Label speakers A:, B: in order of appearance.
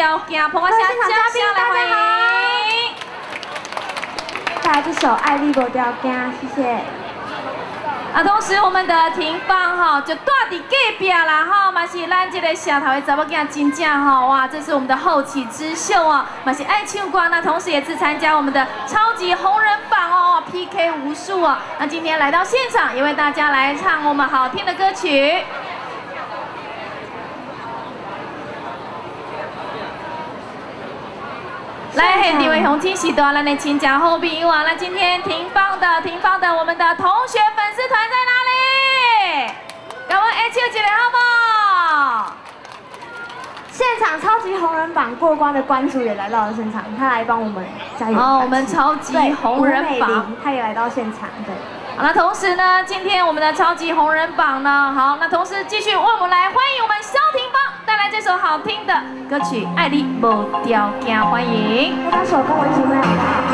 A: 条件，捧个下嘉宾来欢迎。
B: 带来这首《爱你无条件》，谢谢。
A: 啊，同时我们的廷芳哈就住伫隔壁啦哈，嘛是咱这个社头的查某囝真正哈哇，这是我们的后起之秀哦，嘛是爱唱歌，那同时也是参加我们的超级红人榜哦，PK 无数哦。那今天来到现场，也为大家来唱我们好听的歌曲。来，很多位红青喜多，咱的亲家好朋友啊！那今天停放的、停放的，我们的同学粉丝团在哪里？给我们一起来好不好？
B: 现场超级红人榜过关的关主也来到了现场，他来帮我们加油。
A: 哦，我们超级红人榜，
B: 他也来到现场。对，
A: 好，那同时呢，今天我们的超级红人榜呢，好，那同时继续为我们来欢迎我们首好听的歌曲《爱你无条件》，欢迎。
B: 那首跟我一起挥好不好？